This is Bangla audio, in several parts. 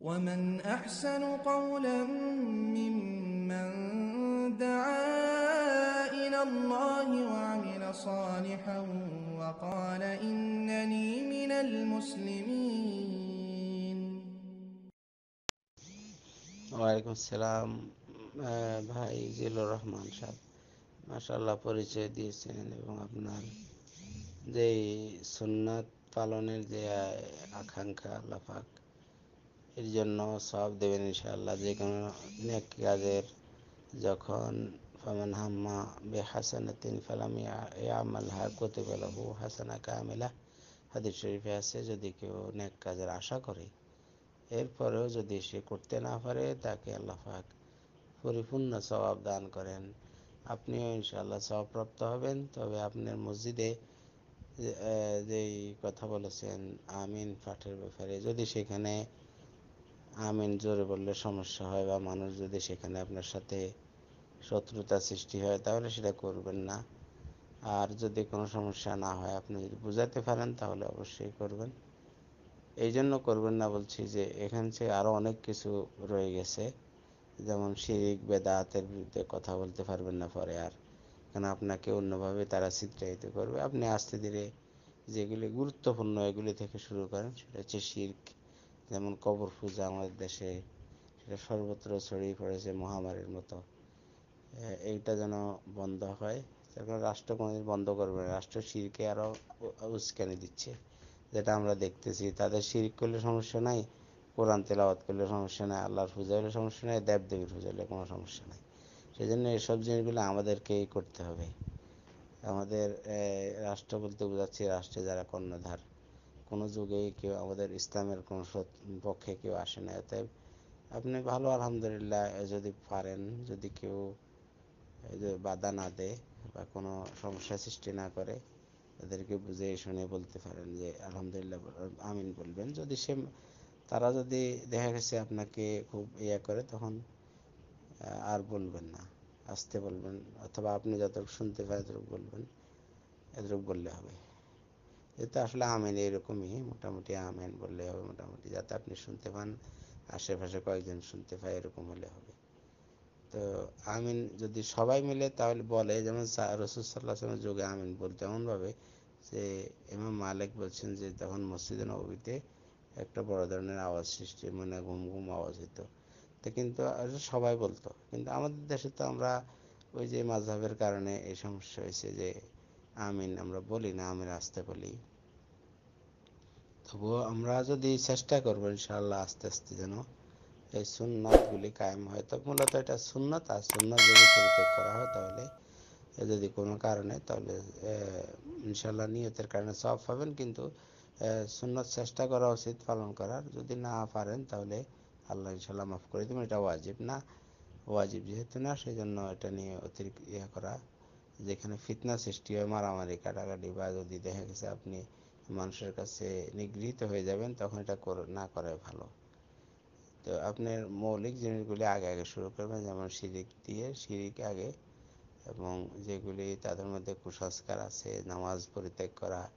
ومن أحسن قولا ممن دعا إلى الله وعمل صالحا وقال إنني من المسلمين ওয়ালাইকুম আসসালাম আহ, ভাই জিলুর রহমান সাহেব মাশাল্লাহ পরিচয় দিয়েছেন এবং আপনার যে সুন্নাত পালনের যে আহ, আকাঙ্ক্ষা আল্লাহ পাক এর জন্য সব দেবেন ইনশাআল্লাহ। যে কোনো নেক কাজের যখন ফামান হাম্মা বে হাসানাতিন ফালাম ইয়ামাল হা কুতিবা লাহু হাসানা কামিলা। হাদিস শরীফে আছে, যদি কেউ নেক কাজের আশা করে, এরপরেও যদি সে করতে না পারে, তাকে আল্লাহ পাক পরিপূর্ণ স্বভাব দান করেন। আপনিও ইনশাআল্লাহ স্বভাবপ্রাপ্ত হবেন। তবে আপনার মসজিদে যেই কথা বলেছেন, আমিন পাঠের ব্যাপারে, যদি সেখানে আমিন জোরে বললে সমস্যা হয় বা মানুষ যদি সেখানে আপনার সাথে শত্রুতা সৃষ্টি হয়, তাহলে সেটা করবেন না। আর যদি কোনো সমস্যা না হয়, আপনি যদি বুঝাতে পারেন, তাহলে অবশ্যই করবেন। এই জন্য করবেন না বলছি যে, এখান থেকে আরও অনেক কিছু রয়ে গেছে। যেমন শিরিক, বেদাতের বিরুদ্ধে কথা বলতে পারবেন না পরে আর। কারণ আপনাকে অন্যভাবে তারা চিত্রায়িত করবে। আপনি আস্তে ধীরে যেগুলি গুরুত্বপূর্ণ, এগুলি থেকে শুরু করেন। সেটা হচ্ছে শির্ক। যেমন কবর পূজা আমাদের দেশে, সেটা সর্বত্র ছড়িয়ে পড়েছে মহামারীর মতো। এইটা যেন বন্ধ হয়। তারপর রাষ্ট্র কোনোদিন বন্ধ করবে না। রাষ্ট্র শিরকে আরও উ- উস্কানি দিচ্ছে। যেটা আমরা দেখতেছি। তাদের শিরিক করলে সমস্যা নাই, কোরআন তেলাওয়াত করলে সমস্যা নাই, আল্লাহর পূজা হলে সমস্যা নাই দেব দেবীর পূজা হলে কোনো সমস্যা নাই। সেই জন্য এসব জিনিসগুলো আমাদেরকেই করতে হবে। আমাদের রাষ্ট্র বলতে বোঝাচ্ছি, রাষ্ট্রে যারা কর্ণধার কোনো যুগেই কেউ আমাদের ইসলামের কোনো পক্ষে কেউ আসে না অতএব আপনি ভালো, আলহামদুলিল্লাহ, যদি পারেন, যদি কেউ বাধা না দেয় বা কোনো সমস্যা সৃষ্টি না করে, তাদেরকে বুঝে শুনে বলতে পারেন যে, আলহামদুলিল্লাহ, আমিন বলবেন। যদি সে, তারা যদি দেখা গেছে আপনাকে খুব ইয়ে করে, তখন আর বলবেন না, আসতে বলবেন। অথবা আপনি যতটুকু শুনতে পারেন ততটুকু বলবেন, এতটুকু বললে হবে। যেহেতু আসলে আমেন এরকমই, মোটামুটি আমেন বললে হবে, মোটামুটি যাতে আপনি শুনতে পান, আশেপাশে কয়েকজন শুনতে পায়, এরকম হলে হবে। তো আমিন যদি সবাই মিলে তাহলে বলে, যেমন রসুল সাল্লাহ যুগে আমিন বলতে এমন ভাবে যে, ইমাম মালিক বলছেন যে তখন মসজিদে নবীতে একটা বড় ধরনের আওয়াজ সৃষ্টি মানে ঘুম ঘুম আওয়াজ হতো কিন্তু সবাই বলতো। কিন্তু আমাদের দেশে তো আমরা ওই যে মাঝহের কারণে এই সমস্যা হয়েছে যে আমিন আমরা বলি না আমিন আসতে বলি। তবুও আমরা যদি চেষ্টা করব ইনশাআল্লাহ আস্তে আস্তে যেন এই সুন্নাত গুলি কায়েম হয়। তো মূলত এটা সুন্নাত আর সুন্নাত যদি পরিত্যাগ করা হয় তাহলে যদি কোনো কারণে তাহলে আহ, ইনশাআল্লাহ নিয়তের কারণে সব পাবেন। কিন্তু সুন্নাত চেষ্টা করা উচিত পালন করার। যদি না পারেন তাহলে আল্লাহ ইনশাআল্লাহ মাফ করে দেবেন। এটা ওয়াজিব না। ওয়াজিব যেহেতু না সেই জন্য এটা নিয়ে অতিরিক্ত ইয়ে করা যেখানে ফিতনা সৃষ্টি হয়, মারামারি, কাটাকাটি বা যদি দেখা গেছে আপনি মানুষের কাছে নিগৃহীত হয়ে যাবেন, তখন এটা না করাই ভালো। তো আপনার মৌলিক জিনিসগুলি আগে আগে শুরু করবেন, যেমন শিরিক দিয়ে, শিরিক আগে এবং যেগুলি তাদের মধ্যে কুসংস্কার আছে, নামাজ পরিত্যাগ করা,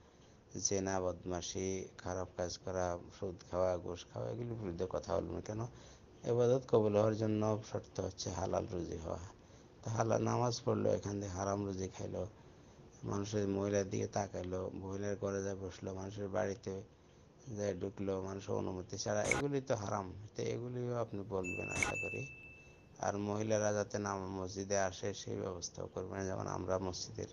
জেনা, বদমাশি, খারাপ কাজ করা, সুদ খাওয়া, ঘুষ খাওয়া, এগুলির বিরুদ্ধে কথা বলবেন কেন? এবাদত কবুল হওয়ার জন্য শর্ত হচ্ছে হালাল রুজি হওয়া। তো হালাল নামাজ পড়ল, এখান থেকে হারাম রুজি খাইলো। মানুষের মহিলার দিকে তাকাইলো, মহিলার ঘরে যা বসল, মানুষের বাড়িতে যায় ঢুকলো, মানুষের অনুমতি ছাড়া। এগুলি তো হারাম, তো এগুলিও আপনি বলবেন আশা করি। আর মহিলারা যাতে নাম মসজিদে আসে, সেই ব্যবস্থাও করবেন। যেমন আমরা মসজিদের,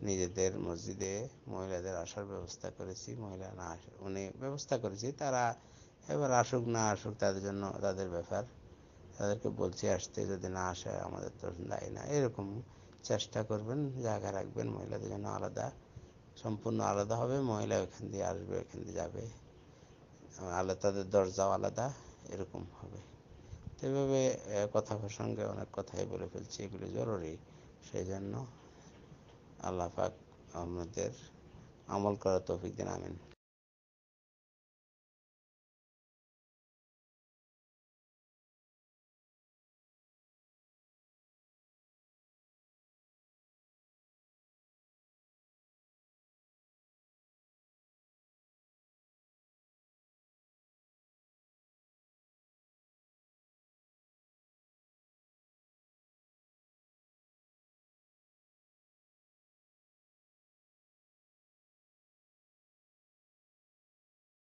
নিজেদের মসজিদে মহিলাদের আসার ব্যবস্থা করেছি, মহিলা না আসে, উনি ব্যবস্থা করেছি, তারা এবার আসুক, না আসুক, তাদের জন্য তাদের ব্যাপার। তাদেরকে বলছি, আসতে যদি না আসে, আমাদের তো দায়ী না। এরকম চেষ্টা করবেন, জায়গা রাখবেন, মহিলাদের জন্য আলাদা, সম্পূর্ণ আলাদা হবে, মহিলা ওখান দিয়ে আসবে ওইখান দিয়ে যাবে, আলাদা, তাদের দরজাও আলাদা, এরকম হবে। তো এভাবে কথা প্রসঙ্গে অনেক কথাই বলে ফেলছি, এগুলো জরুরি। সেই জন্য আল্লাহ পাক আমাদের আমল করার তৌফিক দিন, আমিন।